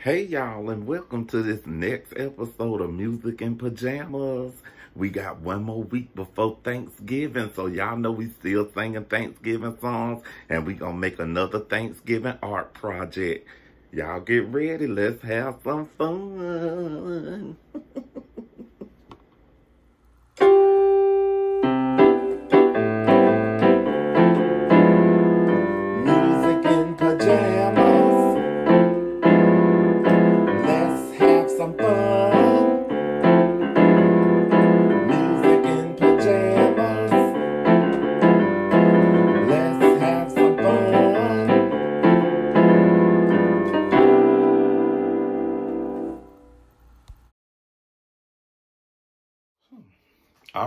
Hey y'all and welcome to this next episode of Music in Pajamas. We got one more week before Thanksgiving, so y'all know we still singing Thanksgiving songs and we gonna make another Thanksgiving art project. Y'all get ready, let's have some fun.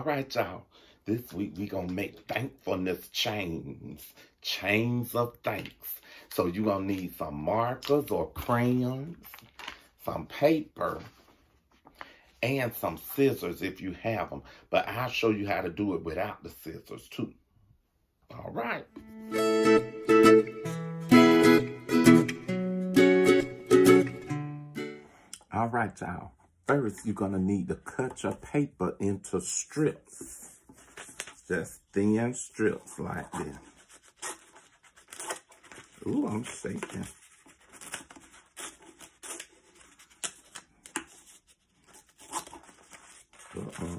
All right, y'all. This week we gonna make thankfulness chains, chains of thanks. So you gonna need some markers or crayons, some paper, and some scissors if you have them. But I'll show you how to do it without the scissors too. All right. All right, y'all. First, you're gonna need to cut your paper into strips. Just thin strips like this. Ooh, I'm shaking. Uh-uh.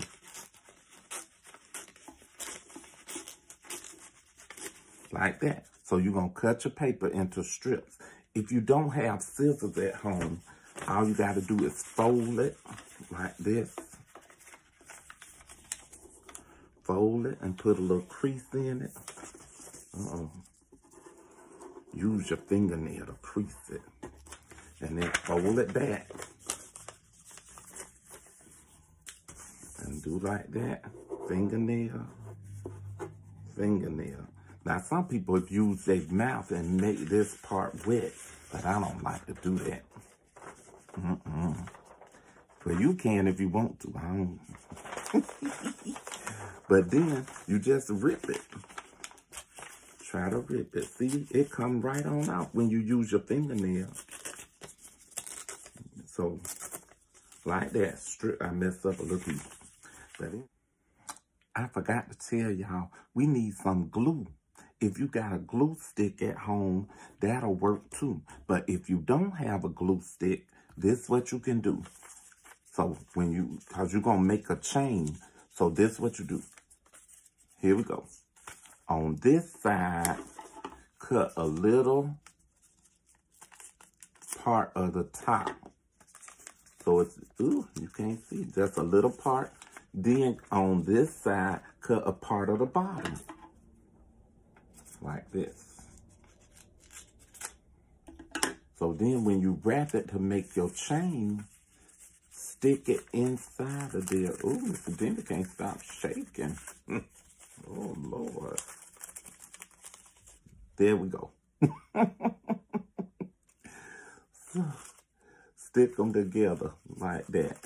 Like that. So you're going to cut your paper into strips. If you don't have scissors at home, all you got to do is fold it like this. Fold it and put a little crease in it. Uh-oh. Use your fingernail to crease it. And then fold it back. And do like that. Fingernail. Fingernail. Now, some people use their mouth and make this part wet, but I don't like to do that. Mm-mm. But you can if you want to. I don't. but then you just rip it. Try to rip it. See, it come right on out when you use your fingernail. So, like that, strip. I messed up a little piece. But it, I forgot to tell y'all, we need some glue. If you got a glue stick at home, that'll work too. But if you don't have a glue stick, this is what you can do. So when you, cause you're gonna make a chain. So this is what you do. Here we go. On this side, cut a little part of the top. So it's, ooh, you can't see, just a little part. Then on this side, cut a part of the bottom. Like this. So then when you wrap it to make your chain, stick it inside of there. Ooh, Mr. Demby can't stop shaking. oh, Lord. There we go. so, stick them together like that.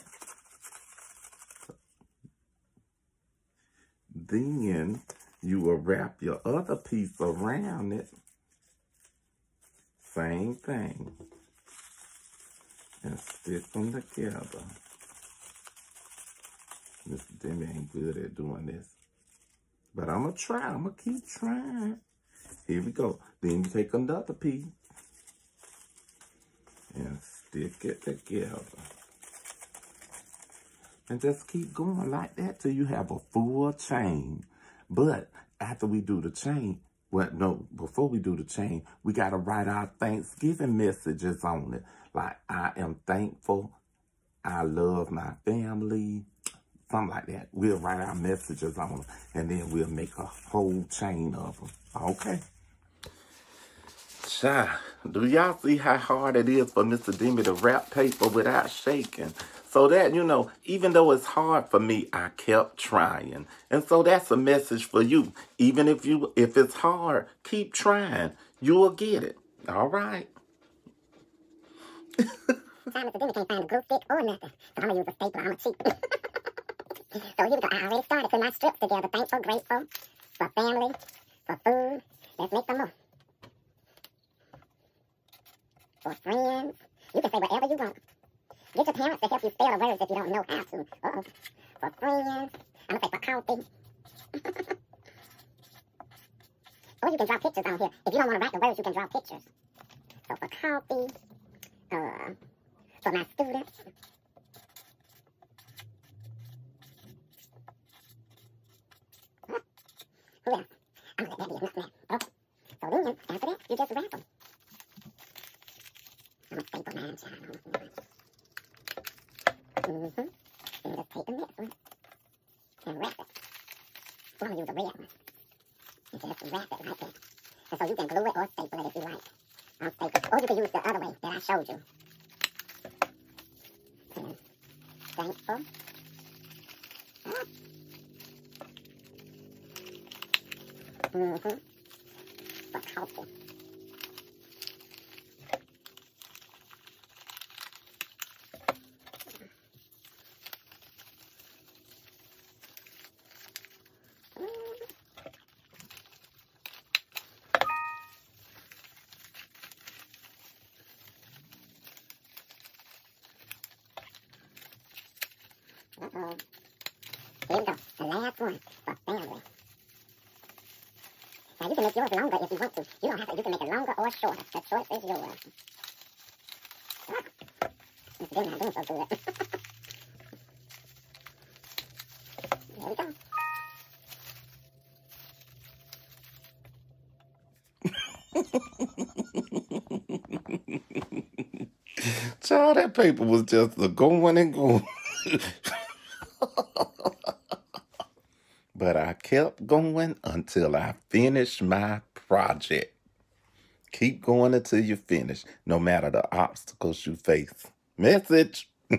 Then you will wrap your other piece around it. Same thing. And stick them together. Mr. Demby ain't good at doing this. But I'm going to try. I'm going to keep trying. Here we go. Then you take another piece. And stick it together. And just keep going like that till you have a full chain. But after we do the chain, well, no, before we do the chain, we got to write our Thanksgiving messages on it. Like, I am thankful. I love my family. Something like that. We'll write our messages on it. And then we'll make a whole chain of them. Okay. Child, do y'all see how hard it is for Mr. Demby to wrap paper without shaking? So that, you know, even though it's hard for me, I kept trying. And so that's a message for you. Even if you if it's hard, keep trying. You'll get it. All right. Sometimes Mr. Demby can't find a glue stick or nothing. So I'm gonna use a stapler. I'm a cheap. so here we go. I already started putting my strips together. Thankful, grateful for family, for food. Let's make some more. For friends, You can say whatever you want. Get your parents to help you spell the words if you don't know how to. Uh-oh. For friends. I'm going to say for coffee. or you can draw pictures on here. If you don't want to write the words, you can draw pictures. So for coffee. Uh, for my students. Who? I'm that be enough now. Okay. So then, after that, you just wrap them. I'm to staple mine, child. Mm-hmm. And just take the next one and wrap it. I'm to use a red one. And just wrap it like that. And so you can glue it or staple it if you like. I'll staple Or you can use the other way that I showed you. Mm-hmm. For coffee. Uh-oh. Here we go. The last one for family. Now you can make yours longer if you want to. You don't have to. You can make it longer or shorter. The choice is yours. Ah. It's still not doing so good. there we go. Child, that paper was just a going and going. but I kept going until I finished my project. Keep going until you finish, no matter the obstacles you face. Message.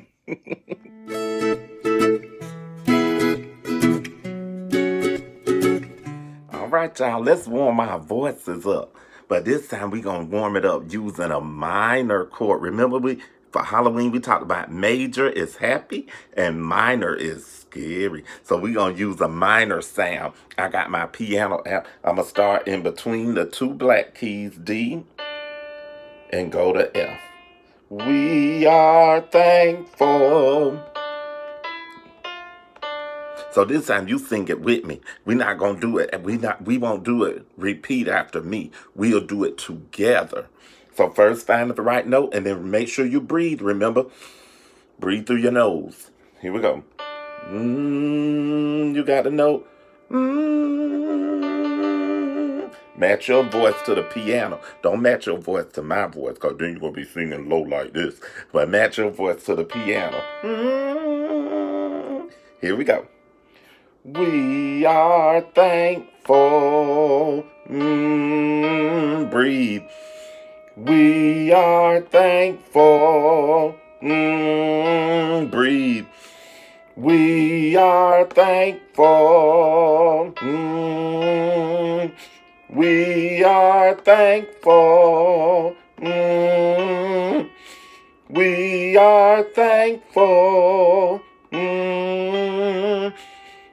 All right, y'all, let's warm our voices up. But this time we're going to warm it up using a minor chord. Remember, we for Halloween, we talked about major is happy and minor is scary. So we're going to use a minor sound. I got my piano app. I'm going to start in between the two black keys, D, and go to F. We are thankful. So this time you sing it with me. We're not gonna do it. and We not. We won't do it. Repeat after me. We'll do it together. So first find the right note and then make sure you breathe. Remember, breathe through your nose. Here we go. Mm, you got the note. Mm. Match your voice to the piano. Don't match your voice to my voice because then you're going to be singing low like this. But match your voice to the piano. Mm. Here we go. We are thankful. Mm, breathe. We are thankful. Mm, breathe. We are thankful. Mm, we are thankful. Mm, we are thankful. Mm,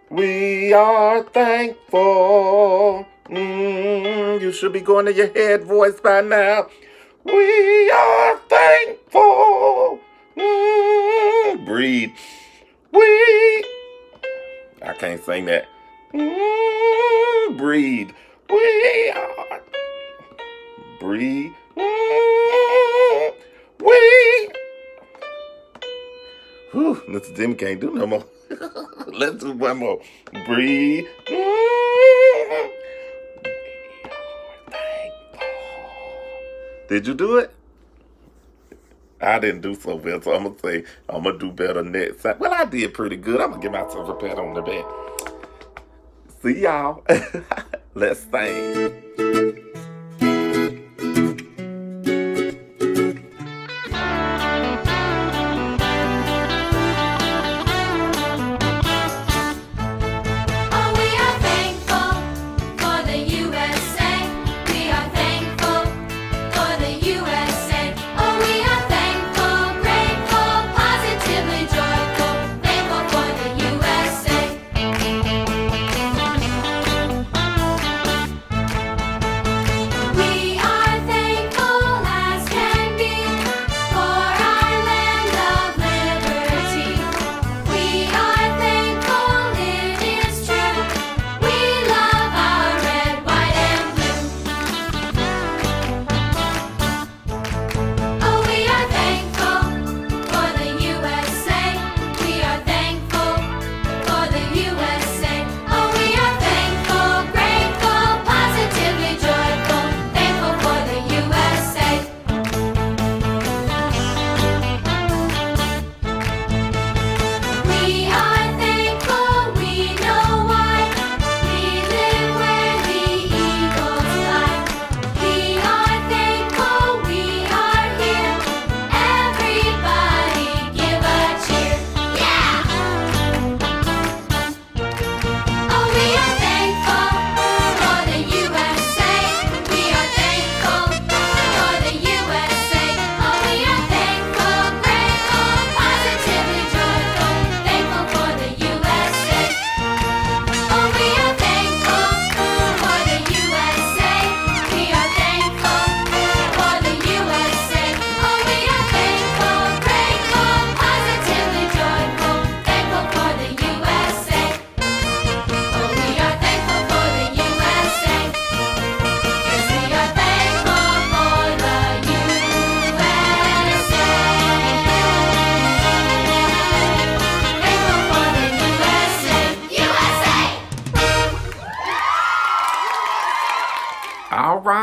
we are thankful. Mm, you should be going to your head voice by now. We are thankful. Mm, breathe. We. I can't sing that. Mm, breathe. We are. Breathe. Mm, we. Whew, Mr. Jimmy can't do no more. Let's do one more. Breathe. Mm, Did you do it? I didn't do so well, so I'm gonna say I'm gonna do better next time. Well, I did pretty good. I'm gonna give myself a pat on the back. See y'all. Let's sing.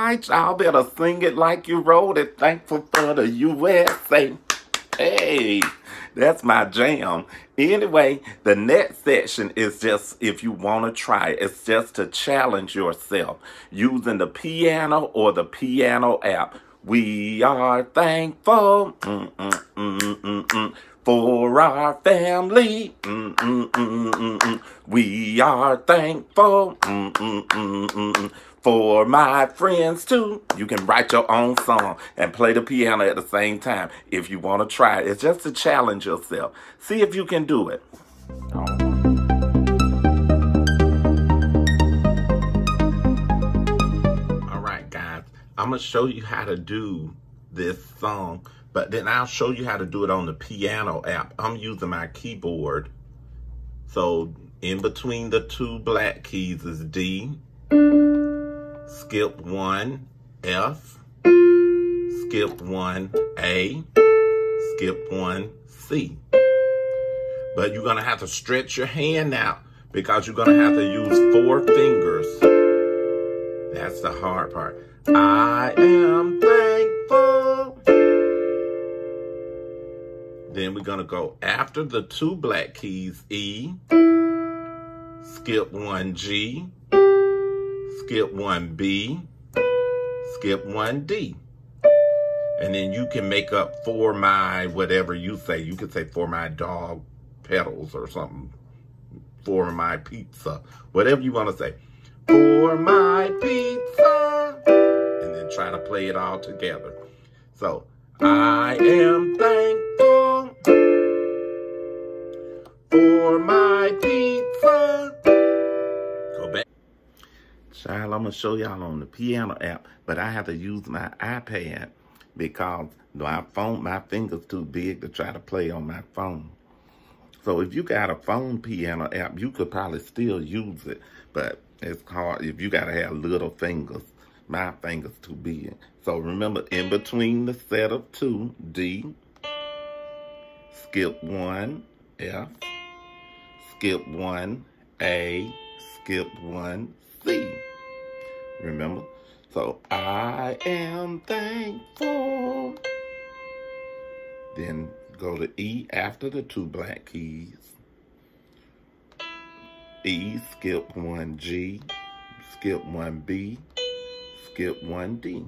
Y'all better sing it like you wrote it. Thankful for the USA. Hey, that's my jam. Anyway, the next section is just if you want to try it, it's just to challenge yourself using the piano or the piano app. We are thankful mm, mm, mm, mm, mm, for our family. Mm, mm, mm, mm, mm. We are thankful for my friends too. You can write your own song and play the piano at the same time if you want to try it. It's just to challenge yourself. See if you can do it. All right, guys, I'm to show you how to do this song, but then I'll show you how to do it on the piano app. I'm using my keyboard. So in between the two black keys is D, skip one, F, skip one, A, skip one, C. But you're to have to stretch your hand out because you're to have to use four fingers. That's the hard part. I am thankful. Then we're to go after the two black keys, E, skip one G, skip one B, skip one D. And then you can make up for my whatever you say. You could say for my dog petals or something. For my pizza. Whatever you want to say. For my pizza. And then try to play it all together. So, I am thankful for my pizza. Child, I'm going to show y'all on the piano app, but I have to use my iPad because my phone, my finger's too big to try to play on my phone. So if you got a phone piano app, you could probably still use it, but it's hard if you got to have little fingers. My finger's too big. So remember, in between the set of two, D, skip one, F, skip one, A, skip one, C. Remember? So I am thankful. Then go to E after the two black keys. E, skip one G, skip one B, skip one D.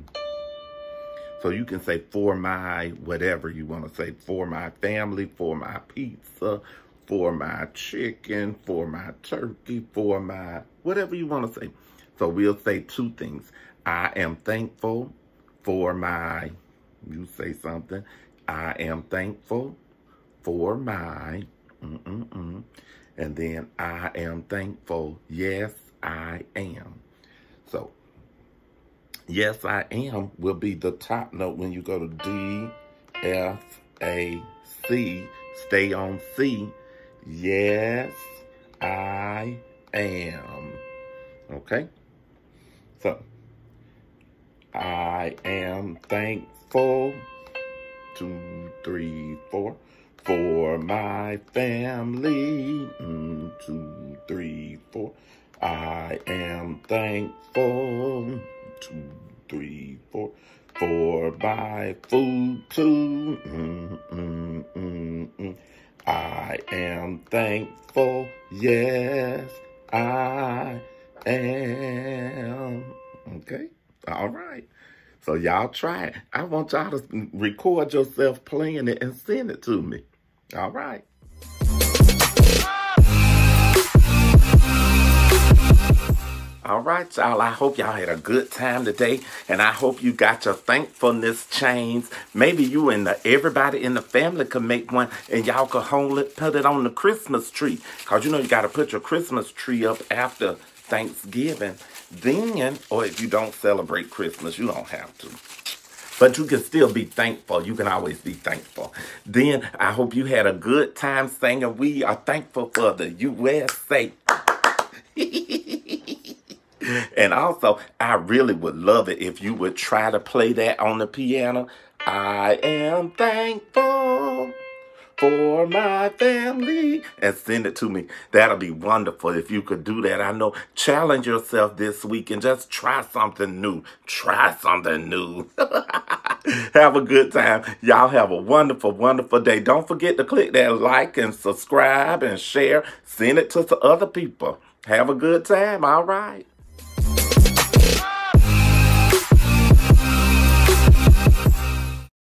So you can say for my whatever you want to say, for my family, for my pizza, for my chicken, for my turkey, for my whatever you want to say. So we'll say two things. I am thankful for my, you say something. I am thankful for my, mm-mm-mm. And then I am thankful. Yes, I am. So, yes, I am will be the top note when you go to D, F, A, C. Stay on C. Yes, I am. Okay? So, I am thankful. Two, three, four. For my family. Mm, two, three, four. I am thankful. Two, three, four. For my food too. Mm, mm, mm, mm. I am thankful. Yes, I am. Okay. All right. So y'all try it. I want y'all to record yourself playing it and send it to me. All right. All right, y'all. I hope y'all had a good time today, and I hope you got your thankfulness chains. Maybe you and the, everybody in the family could make one, and y'all could hold it, put it on the Christmas tree. Cause you know you got to put your Christmas tree up after Thanksgiving. Then, or if you don't celebrate Christmas, you don't have to. But you can still be thankful. You can always be thankful. Then I hope you had a good time singing. We are thankful for the USA. and also, I really would love it if you would try to play that on the piano. I am thankful for my family and send it to me. That'll be wonderful if you could do that. I know. Challenge yourself this week and just try something new. Try something new. have a good time. Y'all have a wonderful, wonderful day. Don't forget to click that like and subscribe and share. Send it to some other people. Have a good time. All right.